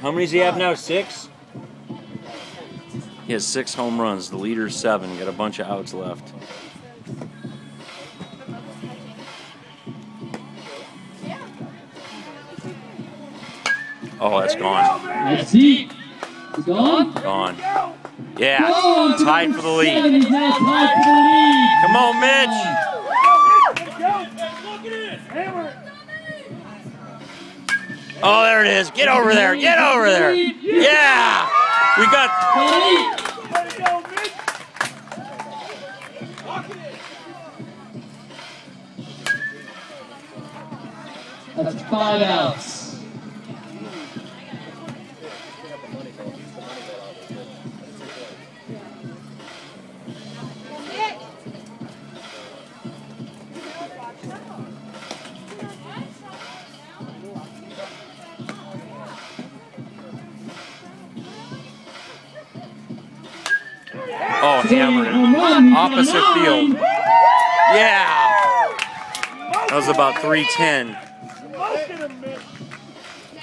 How many does he have now? Six? He has six home runs. The leader's seven. Got a bunch of outs left. Oh, that's gone. That's deep. Gone. Gone. Yeah. Gone. Tied for the lead. Seven, He's now tied for the lead. Come on, Mitch. Oh, there it is. Get over there. Get over there. Yeah. We got. That's five outs. Oh, hammered Home it. run. He's got Opposite field. Yeah. That was about 310.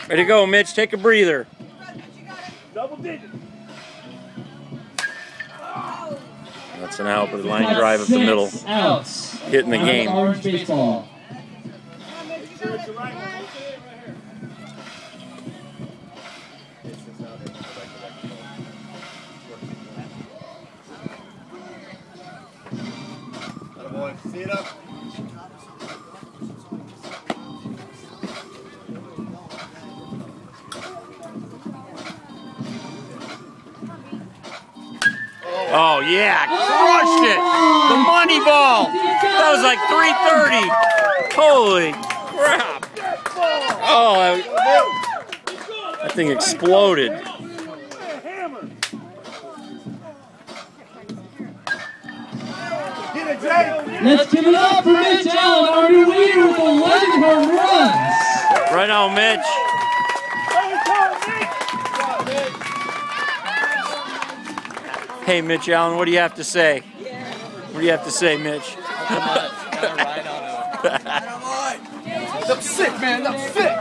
Ready to go, Mitch. Take a breather. Double digits. That's an out, but a line drive up the middle. Outs. Hitting the game. See it up. Oh, yeah. Crushed it. The money ball. That was like 330. Holy crap. Oh, that thing exploded. Let's give it up for Mitch Alan, our new leader with 11 home runs. Right on, Mitch. Hey, Mitch Alan, what do you have to say? What do you have to say, Mitch? I'm sick, man. I'm sick.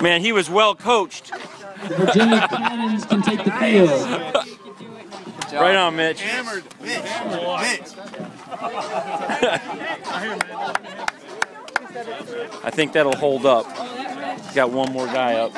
Man, he was well coached. The Virginia Cannons can take the field. Right on, Mitch. Hammered. Mitch. Mitch. I think that'll hold up. Got one more guy up.